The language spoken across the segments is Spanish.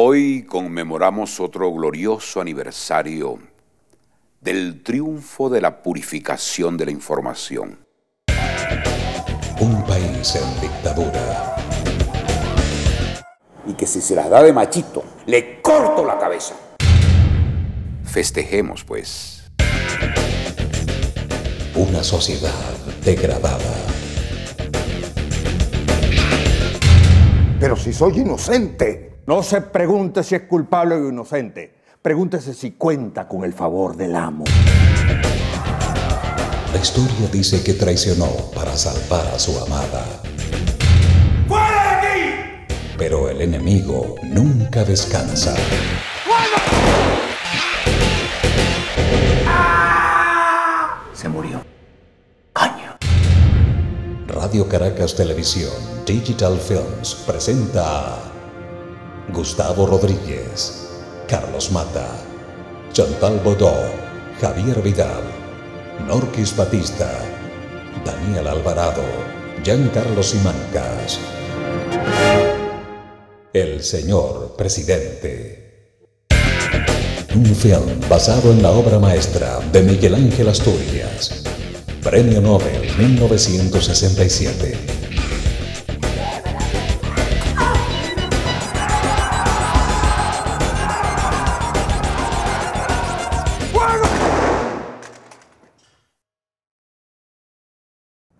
Hoy conmemoramos otro glorioso aniversario del triunfo de la purificación de la información. Un país en dictadura. Y que si se las da de machito, le corto la cabeza. Festejemos, pues. Una sociedad degradada. Pero si soy inocente. No se pregunte si es culpable o inocente. Pregúntese si cuenta con el favor del amo. La historia dice que traicionó para salvar a su amada. ¡Fuera de aquí! Pero el enemigo nunca descansa. Se murió. Radio Caracas Televisión Digital Films presenta a Gustavo Rodríguez, Carlos Mata, Chantal Bodó, Javier Vidal, Norquis Batista, Daniel Alvarado, Giancarlo Simancas. El señor presidente. Un film basado en la obra maestra de Miguel Ángel Asturias. Premio Nobel 1967.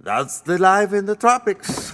That's the life in the tropics.